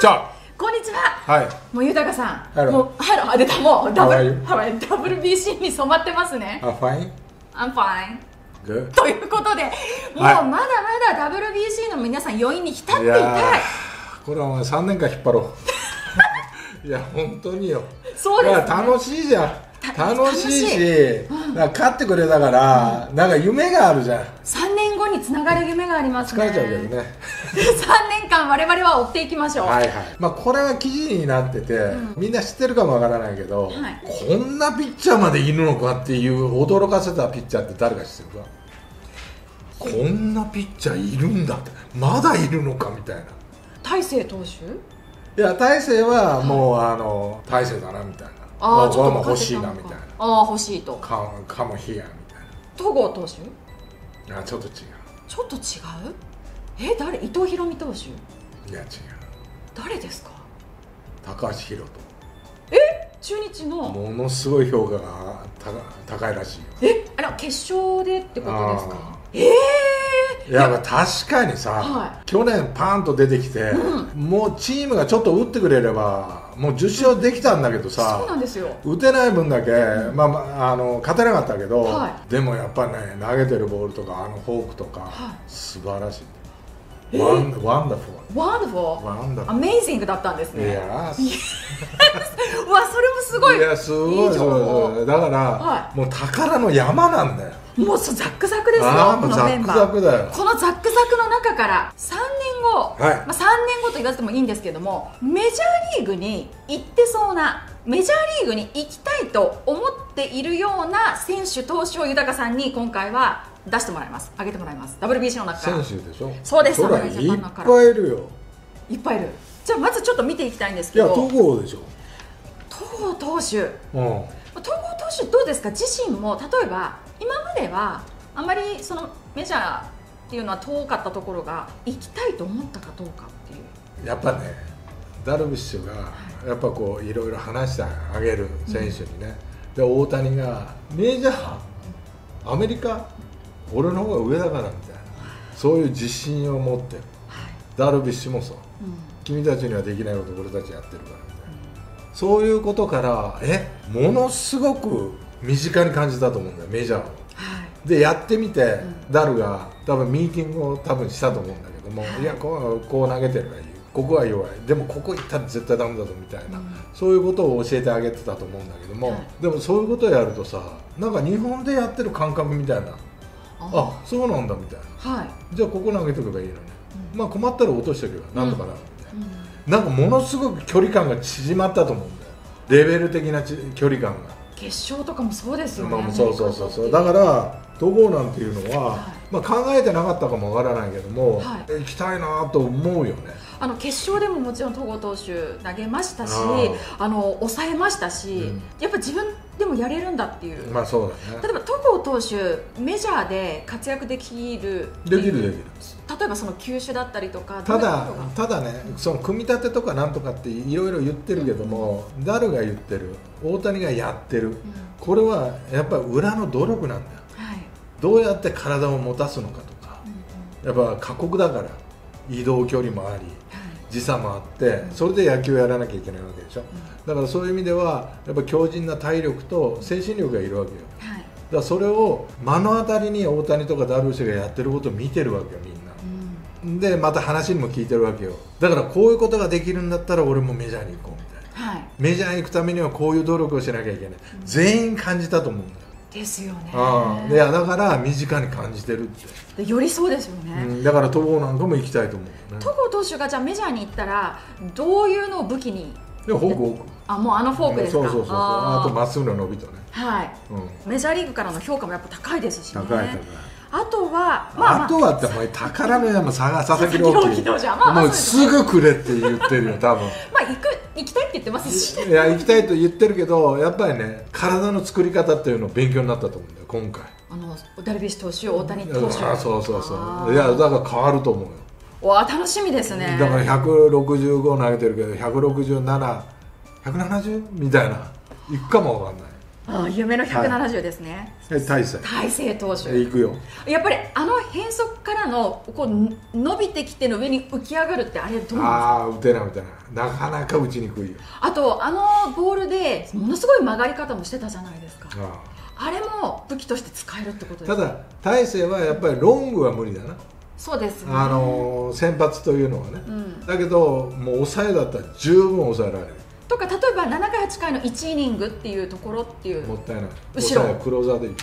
じゃあこんにちは。はいもう豊さん。もうハローあ出たもうダブル?ハワイ WBC に染まってますね。あ、fine? I'm fine. Good? ということで、もうはいまだまだ WBC の皆さん余韻に浸っていたい。ーこれはお前3年間引っ張ろう いや本当によそうですね楽しいじゃんた楽しいし楽だから勝ってくれたから、なんか夢があるじゃん3につながる夢がありますね。疲れちゃうけどね。3年間我々は追っていきましょう。はいはい。まあこれは記事になってて、みんな知ってるかもわからないけど、はい。こんなピッチャーまでいるのかっていう驚かせたピッチャーって誰か知ってるか？こんなピッチャーいるんだ。ってまだいるのかみたいな。大勢投手？いや大勢はもう、あの大勢だなみたいな。ああ、まあちょっとまあ欲しいなみたいな。ああ、欲しいと。かかもヒアみたい戸郷投手？ないやちょっと違ちょっと違う？え、誰？伊藤博美投手？ういや違う。誰ですか？高橋宏中日斗の？ものすごい評価が高高いらしいよ。え、あら、決勝でってことですか？あええいやまあ確かにさ、は去年パーンと出てきて、もうチームがちょっと打ってくれればもう10勝できたんだけどさそうなんですよ。打てない分だけ、まあまあ、あの勝てなかったけど、はでもやっぱね投げてるボールとかあのフォークとか、はい。素晴らしい、ワンワンダフワンダフル？ wonderful ama zing だったんですいねや うわ、それもすごい。いやすごいいいだから、はもう宝の山なんだよもうザックザクですよこのメンバー。このザックザクの中から3年後、はい。まあ、3年後と言わせてもいいんですけどもメジャーリーグに行ってそうなメジャーリーグに行きたいと思っているような選手投手を豊さんに今回は出してもらいます。上げてもらいます。WBC の中。から選手でしょ？そうです。いっぱいいるよ。いっぱいいる。じゃあまずちょっと見ていきたいんですいやけど戸郷でしょ。戸郷投手。うん。戸郷投手どうですか？自身も例えば今まではあまりそのメジャーっていうのは遠かったところが行きたいと思ったかどうかっていう。やっぱねダルビッシュがやっぱこういろいろ話してあげる選手にね、で大谷がメジャーアメリカ俺の方が上だからみたいな。そういう自信を持って。るダルビッシュもそう。うん。君たちにはできないこと俺たちやってるからみたいな。そういうことからえものすごく身近に感じたと思うんだよメジャーを。はい。でやってみて、うダルが多分ミーティングを多分したと思うんだけども、はい。い、やこうこう投げてるがいい。ここは弱い。でもここ行ったら絶対ダメだぞみたいな、うん。そういうことを教えてあげてたと思うんだけども、はい。でもそういうことをやるとさなんか日本でやってる感覚みたいなあ。あそうなんだみたいな。はい、じゃあここ投げとけばいいのね、まあ困ったら落としておけばなんとかなるみたいな、うん。なんかものすごく距離感が縮まったと思うんだよ。レベル的なち距離感が。決勝とかもそうですよね、まあ、そうそうそうそう。だから戸郷なんていうのは、はい。まあ、考えてなかったかもわからないけども、はい。行きたいなと思うよね。あの決勝でももちろん戸郷投手投げましたしああの抑えましたし、うん。やっぱ自分でもやれるんだっていう、まあそうだね。例えば戸郷投手メジャーで活躍できるできるできる。例えばその球種だったりとかただただねその組み立てとかなんとかっていろいろ言ってるけども、ダルが言ってる大谷がやってる、これはやっぱり裏の努力なんだよ。はい。どうやって体を持たすのかとか。やっぱ過酷だから移動距離もあり時差もあってそれで野球をやらなきゃいけないわけでしょ。だからそういう意味ではやっぱ強靭な体力と精神力がいるわけよ。はい。だからそれを目の当たりに大谷とかダルビッシュがやってることを見てるわけよみんな。でまた話にも聞いてるわけよ。だからこういうことができるんだったら俺もメジャーに行こうみたいな。はい。メジャーに行くためにはこういう努力をしなきゃいけない。全員感じたと思うんだよ。ですよね。ああ。いやだから身近に感じてるって、でよりそうですよね、うん、だから戸郷なんかも行きたいと思うよね。戸郷投手がじゃあメジャーに行ったらどういうのを武器にでフォークフォークあもうあのフォークですかそうそうそうそうあとまっすぐの伸びとね、はいうん、メジャーリーグからの評価もやっぱ高いですしね高い高いあとはまあ、まあ、あとはってお前宝の山佐々佐々木朗佐々木朗希まあもうすぐくれって言ってるよ多分まあ行く行きたいって言ってますしいや行きたいと言ってるけどやっぱりね体の作り方っていうのを勉強になったと思うんだよ今回あのダルビッシュ投手大谷投手そうそうそういやだから変わると思うよわあ楽しみですね。だから165投げてるけど167170みたいな。いくかもわかんない。ああ夢の170ですね、はい大勢。大勢投手。行くよ。やっぱりあの変則からのこう伸びてきての上に浮き上がるってあれどうなんですか？ああ打てない打てない。なかなか打ちにくいよ。あとあのボールでものすごい曲がり方もしてたじゃないですか。ああれも武器として使えるってことですか？あただ大勢はやっぱりロングは無理だな、そうですね。あのー先発というのはね、うん。だけどもう抑えだったら十分抑えられる。とか例えば7回8回の1イニングっていうところっていう。もったいない。後ろ。クローザーでいい。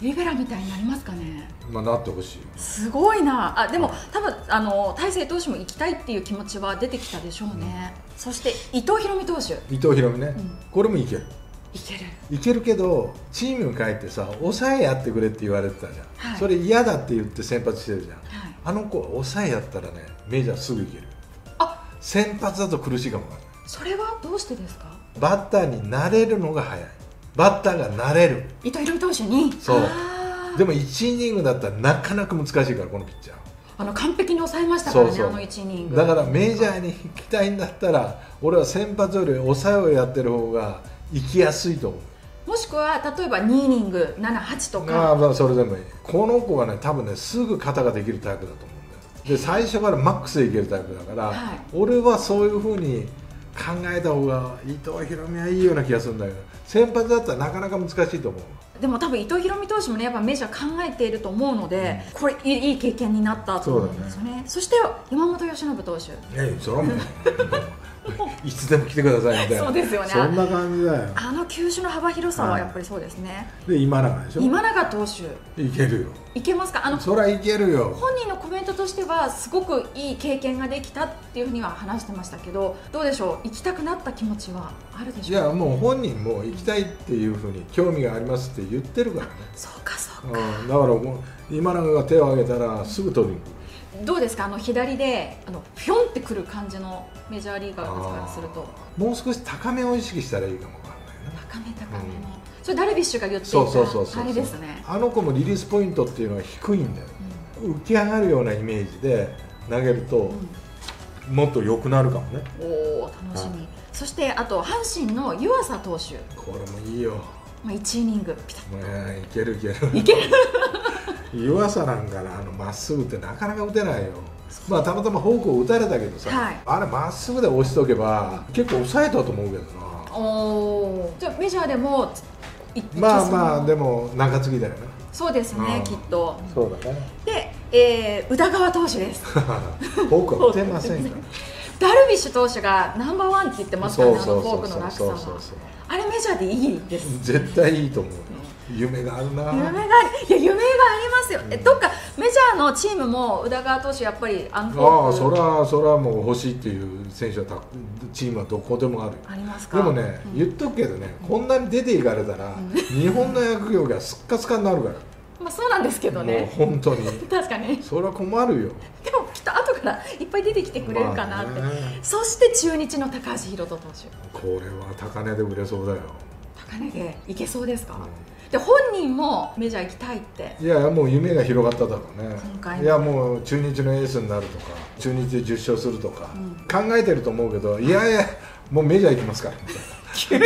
リベラみたいになりますかね。まあなってほしいよすごいな。あでも多分あの大勢投手も行きたいっていう気持ちは出てきたでしょうね、そして伊藤大海投手。伊藤大海ね、ん。これもいけるいける。いけるけどチームに帰ってさ抑えやってくれって言われてたじゃん、はい。それ嫌だって言って先発してるじゃん。はい。あの子は抑えやったらねメジャーすぐいける。あ。先発だと苦しいかもわかんない。それはどうしてですか？バッターになれるのが早い。バッターがなれる。伊藤大海投手に？そう。でも1イニングだったらなかなか難しいからこのピッチャーあの完璧に抑えましたからねそうそう。あの1イニング。だからメジャーに行きたいんだったら俺は先発より抑えをやってる方が行きやすいと思う。もしくは例えば2イニング78とあかあまあそれでもいい。この子はね多分ねすぐ肩ができるタイプだと思うんだよ。で最初からマックスでいけるタイプだから、はい。俺はそういうふうに考えた方が伊藤大海はいいような気がするんだけど先発だったらなかなか難しいと思う。でも多分伊藤大海投手もねやっぱメジャー考えていると思うので、これいい経験になったと思うんですよね。そして山本由伸投手。いやそれはもう いつでも来てくださいみたいな。そうですよね。そんな感じだよ。あの球種の幅広さはやっぱりそうですね、で今永でしょ？今永投手。いけるよ。いけますか？あのそりゃいけるよ。本人のコメントとしてはすごくいい経験ができたっていうふうには話してましたけどどうでしょう？行きたくなった気持ちはあるでいしょう？かやもう本人も行きたいっていうふうに興味がありますって言ってるからね、そうかそううん、か、だからもう今永が手を挙げたらすぐ取りに行くどうですか？あの左であのピョンってくる感じのメジャーリーガーたちからすると。もう少し高めを意識したらいいかもわかんないな。高め高めの、それダルビッシュが言っていたそうそうそうそうあれですね、あの子もリリースポイントっていうのは低いんだよ、浮き上がるようなイメージで投げると、もっと良くなるかもね。おお楽しみ、そしてあと阪神の湯浅投手、これもいいよ。まあ、1イニングピタッねいけるいける。いける。湯浅なんかなあのまっすぐってなかなか打てないよまあたまたまフォークを打たれたけどさ、はい。あれまっすぐで押しとけば結構抑えたと思うけどな。おおじゃあメジャーでもまあまあでも中継ぎだよなそうですねうん。きっと。そうだね。で、えー、宇田川投手です。フォークは打てませんから ダルビッシュ投手がナンバーワンって言ってますからねフォークの落差あれメジャーでいいです。絶対いいと思う夢があるな。夢がいや夢がありますよ、えどっかメジャーのチームも宇田川投手やっぱりあのフォークああそれはそれはもう欲しいっていう選手はたチームはどこでもあるよ。ありますか？でもね、うん。言っとくけどねこんなに出ていかれたら、日本の野球業がすっかすかになるから、まあそうなんですけどね。本当に。確かに。それは困るよ。でもきっと後からいっぱい出てきてくれるかなって、まあね。そして中日の高橋宏斗投手。これは高値で売れそうだよ、高値でいけそうですか、うで本人もメジャー行きたいって。んいやいやもう夢が広がっただろうね。今回もいやもう中日のエースになるとか中日で10勝するとか、うん。考えてると思うけどいやいやもうメジャー行きますからみたいな急に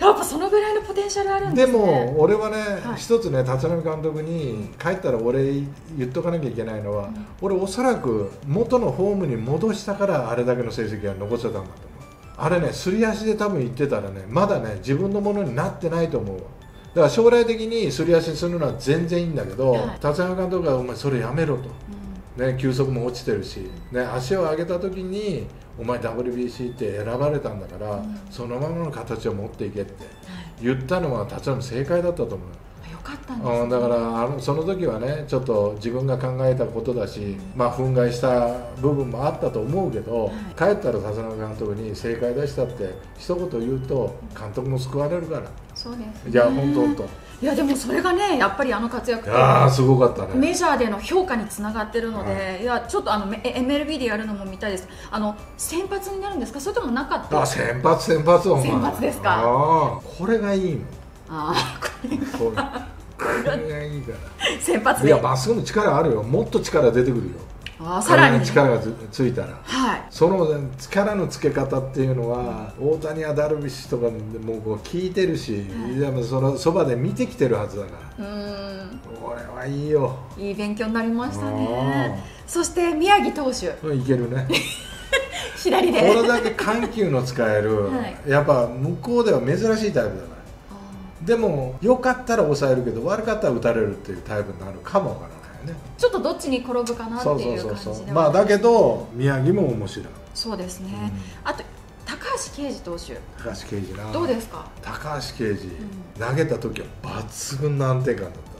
やっぱそのぐらいのポテンシャルあるんでですね。も俺はね、はい。一つね立浪監督に帰ったら俺言っとかなきゃいけないのは、俺おそらく元のフォームに戻したからあれだけの成績が残せたんだと思う。あれねすり足で多分言ってたらねまだね自分のものになってないと思うわだから将来的にすり足するのは全然いいんだけど、はい。立浪監督がお前それやめろと、うん。ね、球速も落ちてるし、ね、足を上げた時にお前 WBC って選ばれたんだから、うん。そのままの形を持っていけってはい。言ったのは立浪正解だったと思う。よかったんです、ね、うん、だからあのその時はねちょっと自分が考えたことだし、まあ憤慨した部分もあったと思うけど、帰ったら立浪監督に正解でしたって一言言うと監督も救われるからそうです、いや本当本当。いやでもそれがねやっぱりあの活躍いやーすごかったね。メジャーでの評価につながってるので、、はい。やちょっとあのめ MLB でやるのも見たいです。あの先発になるんですか？それともなかった？あ先発先発お前。先発ですか？あー。これがいいの。あーこれこれこれがいいから。先発で。いやまっすぐの力あるよ。もっと力出てくるよさらに、力がつついたら。はい。その力のつけ方っていうのは、大谷やダルビッシュとかもうこう聞いてるし、はい。でもそのそばで見てきてるはずだから。うーん。これはいいよ。いい勉強になりましたね。そして宮城投手。うんいけるね。左で。これだけ緩急の使える、はい。やっぱ向こうでは珍しいタイプだからでも良かったら抑えるけど悪かったら打たれるっていうタイプになるかもわからない。よね。ちょっとどっちに転ぶかなっていう感じでまあだけど宮城も面白い、そうですね、あと高橋奎二投手。高橋奎二な。どうですか、高橋奎二、ん。投げた時は抜群の安定感だったんだよ。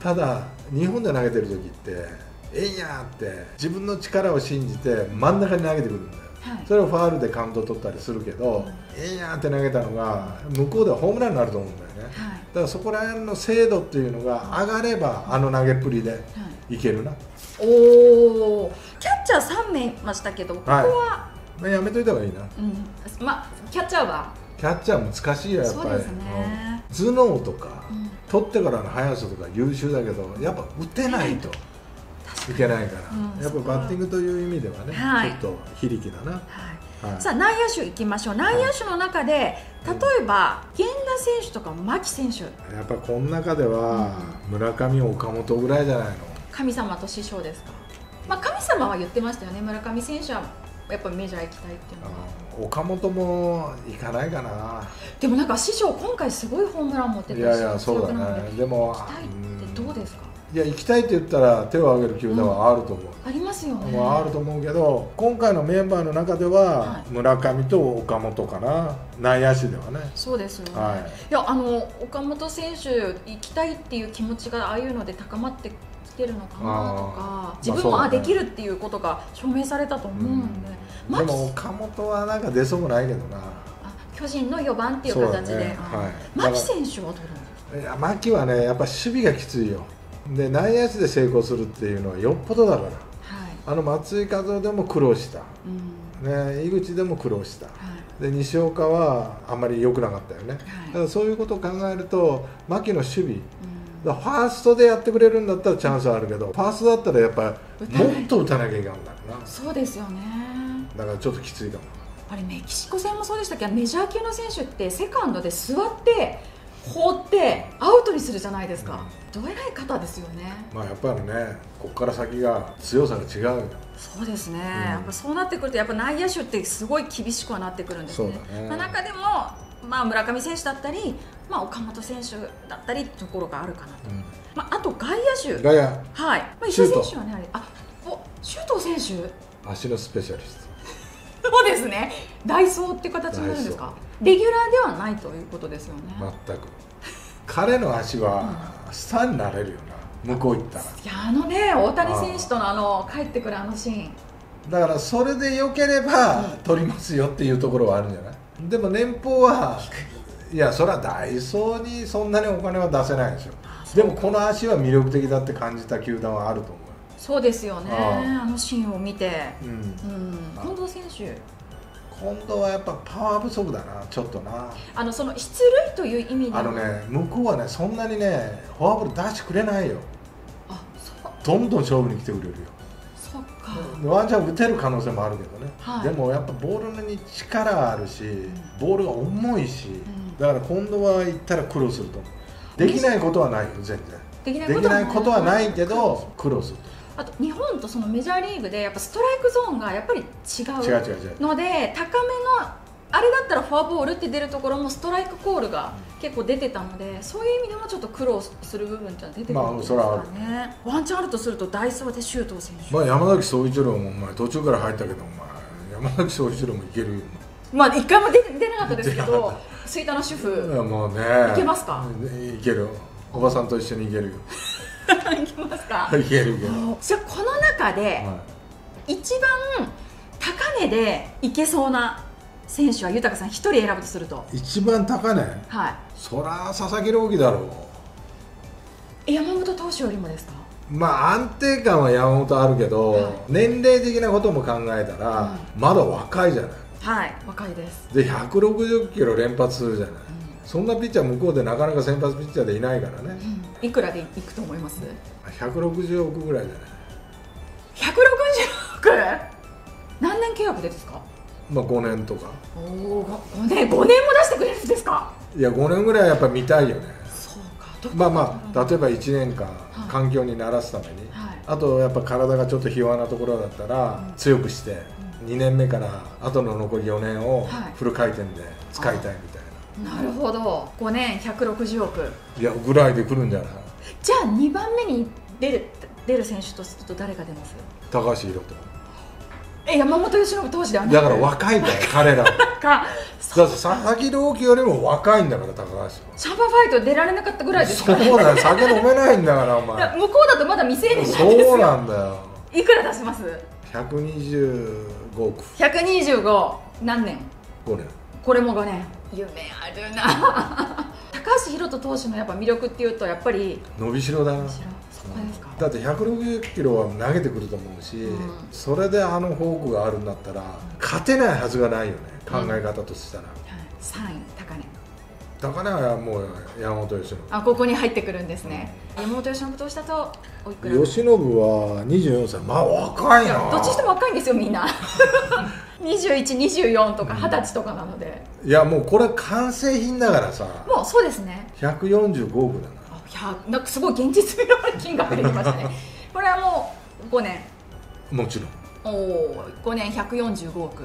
ただ日本で投げてる時ってえいやーって自分の力を信じて真ん中に投げてくるんだよ。はい。それをファールでカウント取ったりするけど、えいやーって投げたのが向こうではホームランになると思うんだよね。はい。だからそこら辺の精度っていうのが上がればあの投げっぷりではい。いけるな、おおキャッチャー3名いましたけどここは、まあ、やめといた方がいいな。うん。まあキャッチャーは？キャッチャー難しいよやっぱり。そうですね。うん。頭脳とか、うん。取ってからの速さとか優秀だけどやっぱ打てないといけないから、うんやっぱバッティングという意味ではね、はい。ちょっと非力だな、はい。はい。さあ内野手いきましょう。内野手の中で、例えば源田選手とか牧選手。やっぱこの中では村上岡本ぐらいじゃないの？神様と師匠ですか、まあ、神様は言ってましたよね。村上選手はやっぱメジャー行きたいっていうのは。岡本も行かないかな。でもなんか師匠今回すごいホームラン持ってたしいやいやそうだね。でも行きたいってどうですか？いや行きたいって言ったら手を挙げる球団はあると思う、ありますよね。まああると思うけど今回のメンバーの中でははい。村上と岡本かな。内野手ではね。そうですよね、はい。い、やあの岡本選手行きたいっていう気持ちがああいうので高まってきてるのかなとか自分も、あまあね。できるっていうことが証明されたと思うんで、で牧も岡本はなんか出そうもないけどな。あ巨人の4番っていう形で、ね。あはい。牧選手はどうなんですか？いや牧はねやっぱ守備がきついよで内野手で成功するっていうのはよっぽどだから。はい、あの松井稼頭でも苦労した、うん。ね、井口でも苦労した。はい。で西岡はあんまり良くなかったよね、だからそういうことを考えると牧の守備。ファーストでやってくれるんだったらチャンスはあるけどファーストだったらやっぱもっと打たなきゃいけないんだろうな。そうですよね。だからちょっときついかも。あれメキシコ戦もそうでしたけどメジャー級の選手ってセカンドで座って放ってアウトにするじゃないですか、どえらい方ですよね。まあやっぱりねここから先が強さが違う。よそうですね、ん。やっぱそうなってくるとやっぱ内野手ってすごい厳しくはなってくるんですね。ね。まあ、中でも、まあ、村上選手だったり、まあ、岡本選手だったりところがあるかなと、まあ、あと外野手。外野。はい、まあ、石田選手はねあれあお周東選手？足のスペシャリス そうですね。ダイソーって形になるんですか？レギュラーではないということですよね、ト全く。彼の足はスターになれるよな。向こう行ったら。いやあのね大谷選手とのあの帰ってくるあのシーン。だからそれで良ければ取りますよっていうところはあるんじゃない？でも年俸はいやそれはダイソーにそんなにお金は出せないでしょでもこの足は魅力的だって感じた球団はあると思そうですよね。ああ。のシーンを見て、う、うん、うん、近藤選手今度はやっぱパワー不足だなちょっとな。あのその出塁という意味でも。あのね向こうはねそんなにねフォアボール出してくれないよ。あそうどんどん勝負に来てくれるよ。そっか。ワンチャン打てる可能性もあるけどね、はい。でもやっぱボールに力あるし、ボールが重いし、ん。だから今度は行ったら苦労すると思う。できないことはないよ全然。できないことはない。けど苦労するあと日本とそのメジャーリーグでやっぱストライクゾーンがやっぱり違うので高めのあれだったらフォアボールって出るところもストライクコールが結構出てたのでそういう意味でもちょっと苦労する部分って出てくるまあんですかね、ワンチャンあるとするとダイソーで周東選手、まあ山崎総一郎もお前途中から入ったけどお前山崎総一郎もいけるよ。まあ一回も出出なかったですけどか吹田の主い婦やもうね。いけますか？いけるおばさんと一緒にいけるよいきますか？いけるけど、じゃあこの中では一番高値でいけそうな選手は豊さん一人選ぶとすると？い、一番高値？はい。そら佐々木朗希だろえ山本投手よりもですか？うまあ安定感は山本あるけど、はい。年齢的なことも考えたら、まだ若いじゃない。はい若いです、で160キロ連発するじゃない、そんなピッチャー向こうでなかなか先発ピッチャーでいないからね、いくらでいくと思います？160億ぐらいじゃない。億？何年契約ですか？まあ5年とか。おお5年5年も出してくれるんですか？いや5年ぐらいはやっぱ見たいよね。そうかまあまあ例えば1年間はい環境に慣らすために、はい。あとやっぱ体がちょっとひ弱なところだったらうん。強くして2年目からあとの残り4年をはい。フル回転で使いたいみたいなるほど。5年160億ないやぐらいで来るんじゃない？じゃあ2番目に出る出る選手とすると誰が出ます？高橋宏え山本由伸投手ではなく斗だから若いんだよ彼らは。だかって佐々木朗希よりも若いんだから高橋は。シャバファイト出られなかったぐらいですかそうだよ酒飲めないんだからお前。向こうだとまだ未成年なんですよ。そうなんだよ。いくら出します？125億。125何年？5年。これも5年夢あるな。高橋宏斗投手のやっぱ魅力っていうとやっぱり伸びしろだな。だって160キロは投げてくると思うし、うん。それであのフォークがあるんだったら勝てないはずがないよね考え方としたら、はい、3位高値高根はもう山本由伸。あここに入ってくるんですね、山本由伸投手だとおいくら？由伸は24歳。まあ若いな。どっちにしても若いんですよみんな 2124とか20歳とかなので。いやもうこれ完成品だからさ。もうそうですね。145億だな。あいやなんかすごい現実味のある金額できましたね。これはもう5年。もちろん、おお5年145億。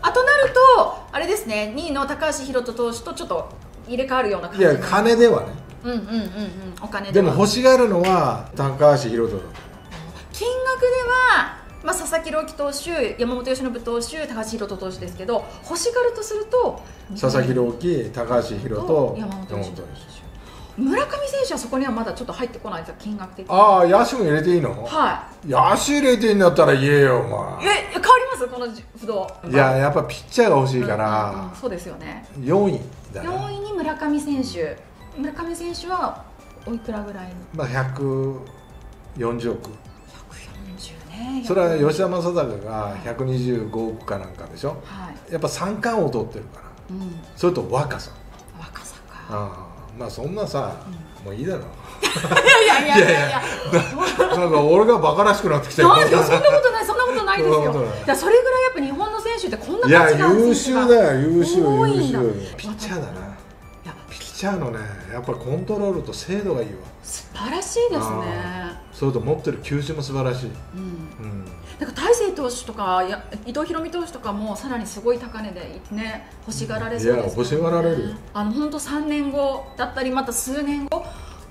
あとなるとあれですね。2位の高橋宏斗投手とちょっと入れ替わるような感いや金ではね。うんうんうんうん。お金でではも欲しがるのは高橋宏斗だ金額では、まあ、佐々木朗希投手山本由伸投手高橋宏斗投手ですけど欲しがるとすると佐々木朗希高橋宏斗山本由伸手村上選手はそこにはまだちょっと入ってこないですよ金額的に。ああ野手も入れていいの？は野手入れていいんだったら言えよおい前え変わりますこの不動。いややっぱピッチャーが欲しいかうんうんうんらそうですよね。4位だ4な位に村上選手。村上選手はおいくらぐらいにまあ140億。140ね。それは吉田正尚が125億かなんかでしょ？はい。やっぱ三冠王取ってるから。うん。それと若さ。若さか。ああ。まあそんなさ、もういいだろ。いやいやいやいやいや。なんか俺がバカらしくなってきてるそんなことないそんなことないですよ。そんなことない。いやそれぐらいやっぱ日本の選手ってこんないや価値がある優秀だよ優秀優秀。ピッチャーだな。いやピッチャー。のねやっぱコントロールと精度がいいわ。素晴らしいですね。それと持ってる球種も素晴らしい、うん。うん、なんか大勢投手とかや伊藤大海投手とかもさらにすごい高値でね欲しがられそうですよね。いや欲しがられるよ。あの本当3年後だったりまた数年後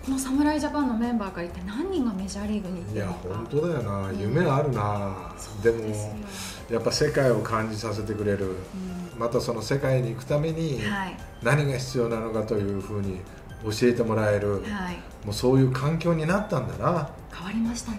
この侍ジャパンのメンバーから一体何人がメジャーリーグにいや本当だよな。夢あるな、でもやっぱ世界を感じさせてくれる、うまたその世界に行くためにはい。何が必要なのかというふうに教えてもらえる、はい。もうそういう環境になったんだな。変わりましたね。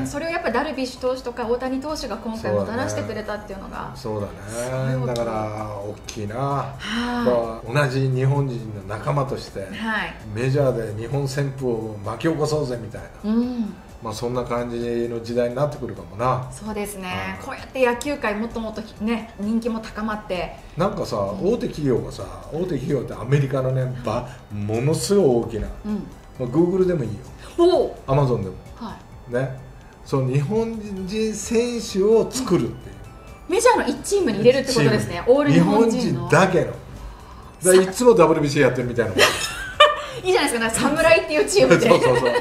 ね。それをやっぱダルビッシュ投手とか大谷投手が今回もたらしてくれたっていうのが。そうだすごい。ことねだから大きいな、はまあ同じ日本人の仲間としていはい。メジャーで日本旋風を巻き起こそうぜみたいな、うんまあ、そんな感じの時代になってくるかもな。そうですね。うん。こうやって野球界もっともっとね人気も高まって。なんかさ大手企業がさ大手企業ってアメリカのねばものすごい大きな、うん。まあ、Google でもいいよ。おお。Amazon でも。はい。ね。その日本人選手を作るっていう。メジャーの1チームに入れるってことですね。オール日本人の。日本人だけの。だいつも WBC やってるみたいな いいじゃないですか、ね、侍っていうチームで。そうそうそう。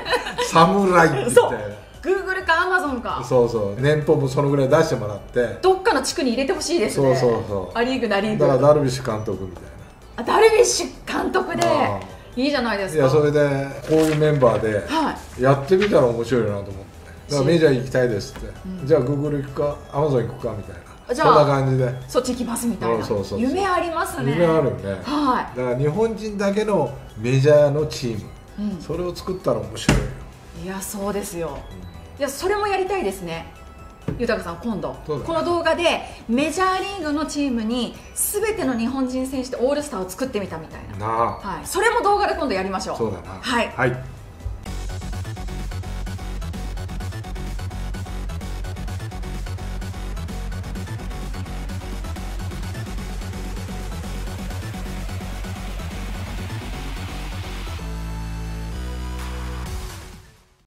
侍って言ってそう。Google か Amazon か。そうそう。年俸もそのぐらい出してもらって。どっかの地区に入れてほしいですね。そうそうそう。ア・リーグナ・リーグだからダルビッシュ監督みたいあダルビッシュ監督で。あいいじゃないですか。ないやそれでこういうメンバーではい。やってみたら面白いなと思って。だからメジャー行きたいですって、うん。じゃあ Google 行くか Amazon 行くかみたいなじゃあそんな感じで。そっち行きますみたいな。そうそう夢ありますね。夢あるよね。はだから日本人だけのメジャーのチーム。い、うん。それを作ったら面白いよ、いやそうですよ。いやそれもやりたいですね。豊さん今度、ね。この動画でメジャーリーグのチームに全ての日本人選手でオールスターを作ってみたみたいな、はい、それも動画で今度やりましょう。そうだな。はい。はい